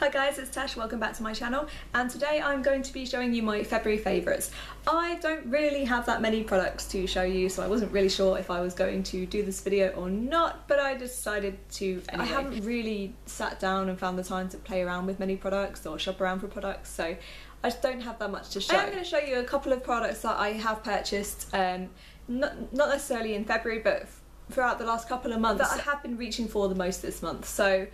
Hi guys, it's Tash, welcome back to my channel and today I'm going to be showing you my February favourites. I don't really have that many products to show you so I wasn't really sure if I was going to do this video or not but I decided to anyway. I haven't really sat down and found the time to play around with many products or shop around for products so I just don't have that much to show. I'm going to show you a couple of products that I have purchased, um, not, not necessarily in February but throughout the last couple of months that I have been reaching for the most this month. So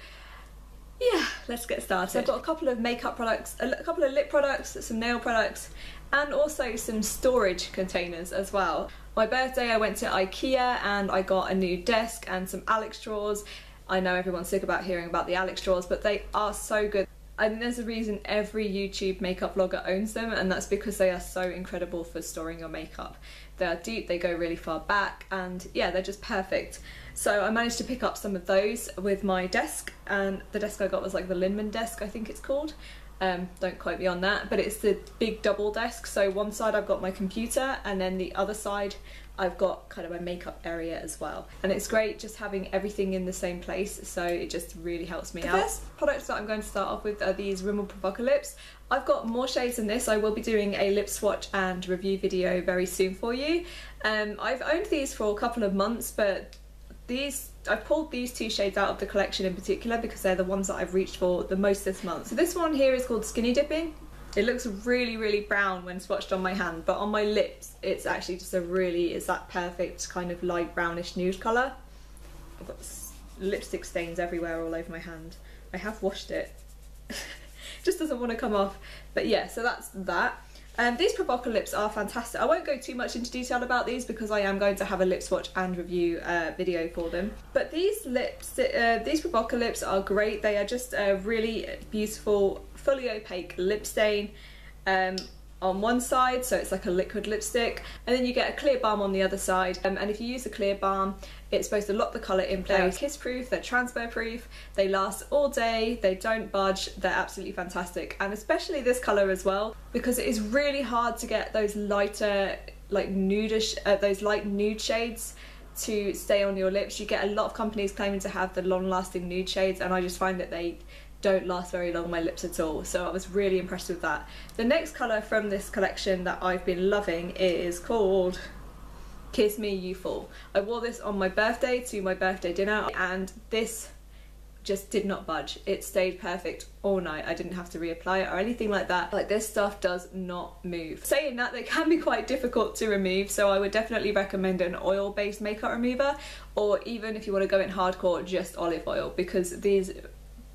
yeah, let's get started. So I've got a couple of makeup products, a couple of lip products, some nail products, and also some storage containers as well. My birthday I went to Ikea and I got a new desk and some Alex drawers. I know everyone's sick about hearing about the Alex drawers, but they are so good. I think there's a reason every YouTube makeup vlogger owns them and that's because they are so incredible for storing your makeup. They are deep, they go really far back and yeah, they're just perfect. So I managed to pick up some of those with my desk and the desk I got was like the Linnmon desk I think it's called. Um, don't quote me on that, but it's the big double desk. So one side I've got my computer and then the other side I've got kind of my makeup area as well. And it's great just having everything in the same place, so it just really helps me the out. The first products that I'm going to start off with are these Rimmel Provocalips. I've got more shades than this. I will be doing a lip swatch and review video very soon for you. Um, I've owned these for a couple of months, but these I pulled these two shades out of the collection in particular because they're the ones that I've reached for the most this month. So this one here is called Skinny Dipping. It looks really, really brown when swatched on my hand, but on my lips, it's actually just a really, it's that perfect kind of light brownish nude colour. I've got lipstick stains everywhere all over my hand. I have washed it. just doesn't want to come off. But yeah, so that's that. Um, these Provocalips are fantastic. I won't go too much into detail about these because I am going to have a lip swatch and review uh, video for them. But these lips, uh, these Provocalips are great. They are just a really beautiful, fully opaque lip stain. Um, on one side so it's like a liquid lipstick and then you get a clear balm on the other side um, and if you use a clear balm it's supposed to lock the colour in place. They're kiss proof, they're transfer proof, they last all day, they don't budge, they're absolutely fantastic and especially this colour as well because it is really hard to get those lighter like nudish, uh, those light nude shades to stay on your lips. You get a lot of companies claiming to have the long lasting nude shades and I just find that they don't last very long on my lips at all so I was really impressed with that. The next colour from this collection that I've been loving is called Kiss Me You Fool. I wore this on my birthday to my birthday dinner and this just did not budge. It stayed perfect all night. I didn't have to reapply it or anything like that. Like this stuff does not move. Saying that, they can be quite difficult to remove, so I would definitely recommend an oil-based makeup remover, or even if you want to go in hardcore, just olive oil, because these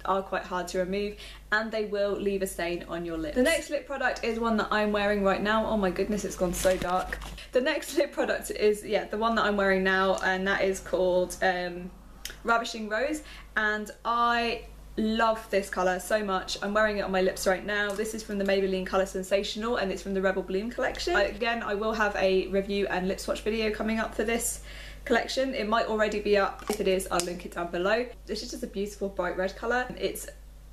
are quite hard to remove and they will leave a stain on your lips. The next lip product is one that I'm wearing right now. Oh my goodness, it's gone so dark. The next lip product is, yeah, the one that I'm wearing now and that is called um, Ravishing Rose and I love this colour so much. I'm wearing it on my lips right now. This is from the Maybelline Colour Sensational and it's from the Rebel Bloom collection. I, again, I will have a review and lip swatch video coming up for this collection. It might already be up. If it is, I'll link it down below. This is just a beautiful bright red colour. It's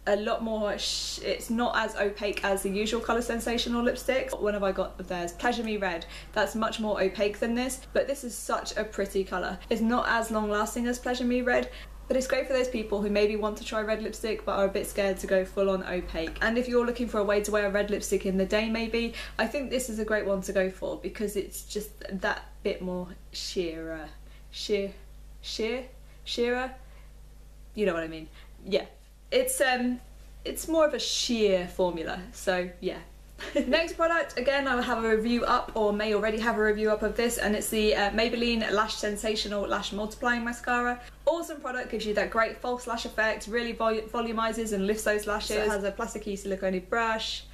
a lot more, it's not as opaque as the usual Colour Sensational lipstick. When have I got of theirs? Pleasure Me Red. That's much more opaque than this, but this is such a pretty colour. It's not as long lasting as Pleasure Me Red, but it's great for those people who maybe want to try red lipstick but are a bit scared to go full on opaque. And if you're looking for a way to wear red lipstick in the day maybe, I think this is a great one to go for because it's just that bit more sheerer sheer, sheer, shearer. You know what I mean? Yeah, it's um, it's more of a sheer formula. So yeah. Next product, again, I will have a review up or may already have a review up of this and it's the uh, Maybelline Lash Sensational Lash Multiplying Mascara. Awesome product, gives you that great false lash effect, really vol volumizes and lifts those lashes. So it has a plasticky silicone brush,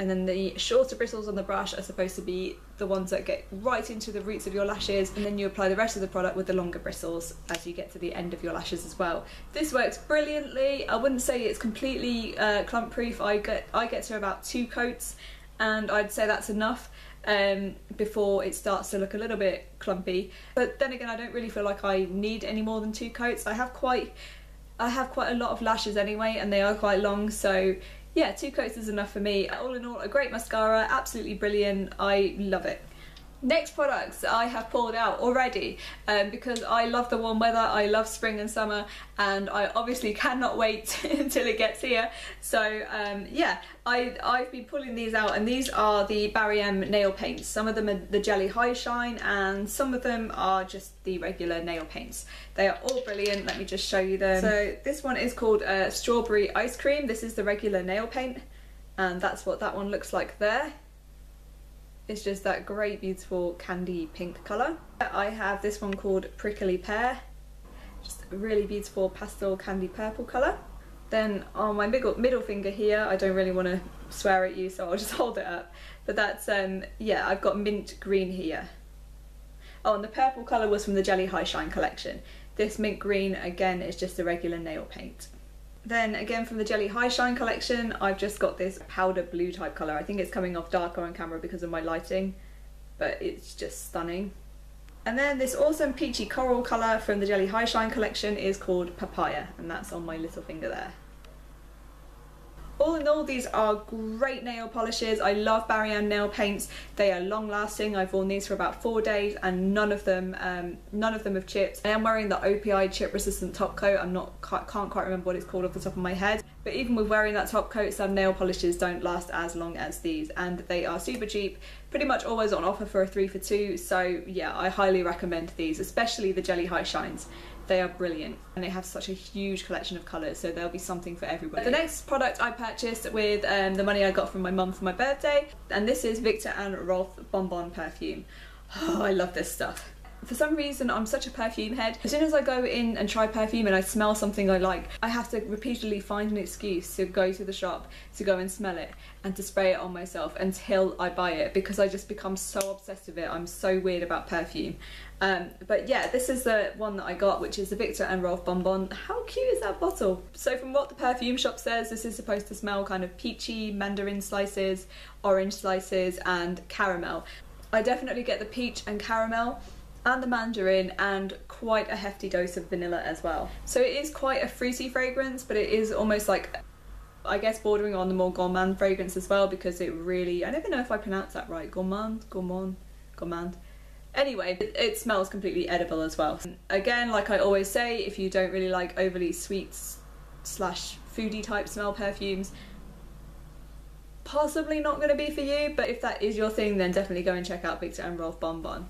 and then the shorter bristles on the brush are supposed to be the ones that get right into the roots of your lashes and then you apply the rest of the product with the longer bristles as you get to the end of your lashes as well. This works brilliantly. I wouldn't say it's completely uh, clump proof. I get, I get to about two coats and I'd say that's enough um, before it starts to look a little bit clumpy. But then again, I don't really feel like I need any more than two coats. I have quite I have quite a lot of lashes anyway and they are quite long so yeah, two coats is enough for me. All in all, a great mascara, absolutely brilliant. I love it. Next products I have pulled out already um, because I love the warm weather, I love spring and summer and I obviously cannot wait until it gets here. So um, yeah, I, I've been pulling these out and these are the Barry M nail paints. Some of them are the Gelly Hi-Shine and some of them are just the regular nail paints. They are all brilliant, let me just show you them. So this one is called uh, Strawberry Ice Cream. This is the regular nail paint and that's what that one looks like there. It's just that great beautiful candy pink colour. I have this one called Prickly Pear, just a really beautiful pastel candy purple colour. Then on my middle, middle finger here, I don't really want to swear at you so I'll just hold it up, but that's, um, yeah, I've got mint green here. Oh, and the purple colour was from the Gelly Hi-Shine collection. This mint green, again, is just a regular nail paint. Then again from the Gelly Hi-Shine collection, I've just got this powder blue type colour. I think it's coming off darker on camera because of my lighting, but it's just stunning. And then this awesome peachy coral colour from the Gelly Hi-Shine collection is called Papaya, and that's on my little finger there. In all, these are great nail polishes. I love Barry nail paints. They are long lasting. I've worn these for about four days and none of them um, none of them have chipped. I am wearing the OPI chip resistant top coat. I'm not can't quite remember what it's called off the top of my head. But even with wearing that top coat, some nail polishes don't last as long as these and they are super cheap. Pretty much always on offer for a three for two. So yeah, I highly recommend these, especially the Jelly High Shines. They are brilliant and they have such a huge collection of colours so there'll be something for everybody. The next product I purchased with um, the money I got from my mum for my birthday and this is Viktor and Rolf Bonbon perfume. Oh, I love this stuff for some reason I'm such a perfume head. As soon as I go in and try perfume and I smell something I like, I have to repeatedly find an excuse to go to the shop to go and smell it and to spray it on myself until I buy it because I just become so obsessed with it. I'm so weird about perfume. Um, but yeah, this is the one that I got, which is the Viktor and Rolf Bonbon. How cute is that bottle? So from what the perfume shop says, this is supposed to smell kind of peachy, mandarin slices, orange slices and caramel. I definitely get the peach and caramel and the mandarin and quite a hefty dose of vanilla as well. So it is quite a fruity fragrance but it is almost like I guess bordering on the more gourmand fragrance as well because it really, I never know if I pronounce that right, gourmand, gourmand, gourmand. Anyway, it, it smells completely edible as well. Again, like I always say, if you don't really like overly sweet slash foodie type smell perfumes, possibly not going to be for you, but if that is your thing, then definitely go and check out Viktor and Rolf Bonbon.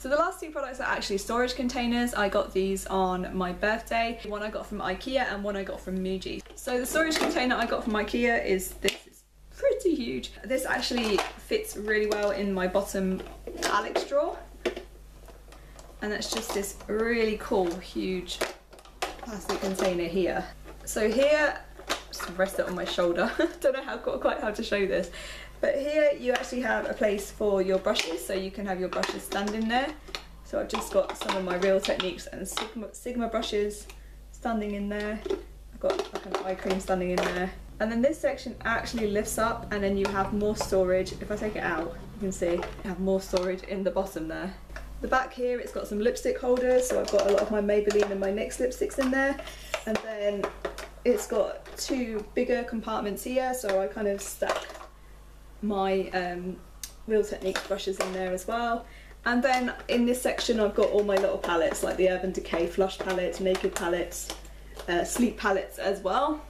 So the last two products are actually storage containers. I got these on my birthday. One I got from Ikea and one I got from Muji. So the storage container I got from Ikea is this. It's pretty huge. This actually fits really well in my bottom Alex drawer. And that's just this really cool, huge plastic container here. So here, just rest it on my shoulder. Don't know how quite how to show this. But here you actually have a place for your brushes, so you can have your brushes standing there. So I've just got some of my Real Techniques and Sigma, Sigma brushes standing in there. I've got like an eye cream standing in there. And then this section actually lifts up and then you have more storage. If I take it out, you can see you have more storage in the bottom there. The back here, it's got some lipstick holders, so I've got a lot of my Maybelline and my NYX lipsticks in there. And then it's got two bigger compartments here, so I kind of stack my um, Real Techniques brushes in there as well. And then in this section I've got all my little palettes like the Urban Decay Flush palettes, Naked palettes, uh, Sleek palettes as well.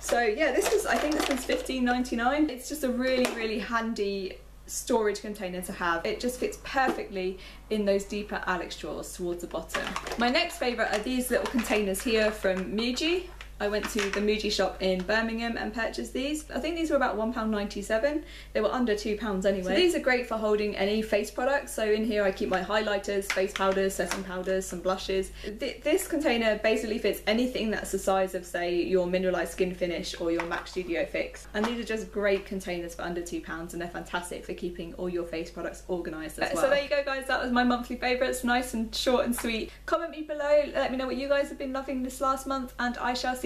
So yeah, this was, I think this was 15.99. It's just a really, really handy storage container to have. It just fits perfectly in those deeper Alex drawers towards the bottom. My next favourite are these little containers here from Muji. I went to the Muji shop in Birmingham and purchased these. I think these were about £1.97. They were under £2 anyway. So these are great for holding any face products. So in here I keep my highlighters, face powders, setting powders, some blushes. Th this container basically fits anything that's the size of say your mineralized skin finish or your MAC Studio Fix. And these are just great containers for under £2 and they're fantastic for keeping all your face products organised as well. So there you go guys, that was my monthly favourites, nice and short and sweet. Comment me below, let me know what you guys have been loving this last month and I shall see